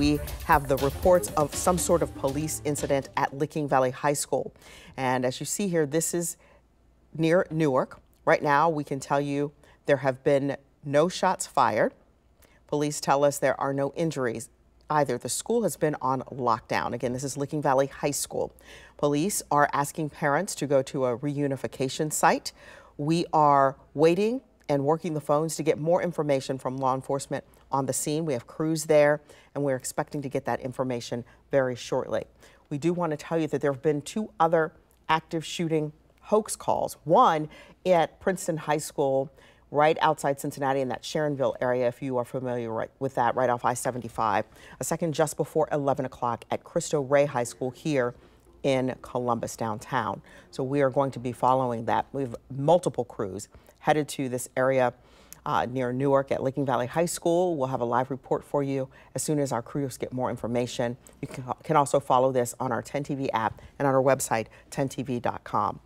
we have the reports of some sort of police incident at Licking Valley High School. And as you see here, this is near Newark. Right now, we can tell you there have been no shots fired. Police tell us there are no injuries either. The school has been on lockdown. Again, this is Licking Valley High School. Police are asking parents to go to a reunification site. We are waiting and working the phones to get more information from law enforcement on the scene. We have crews there, and we're expecting to get that information very shortly. We do want to tell you that there have been two other active shooting hoax calls. One at Princeton High School right outside Cincinnati in that Sharonville area, if you are familiar right, with that, right off I-75. A second just before 11 o'clock at Cristo Rey High School here in Columbus downtown. So we are going to be following that. We have multiple crews headed to this area uh, near Newark at Licking Valley High School. We'll have a live report for you as soon as our crews get more information. You can, can also follow this on our 10TV app and on our website, 10tv.com.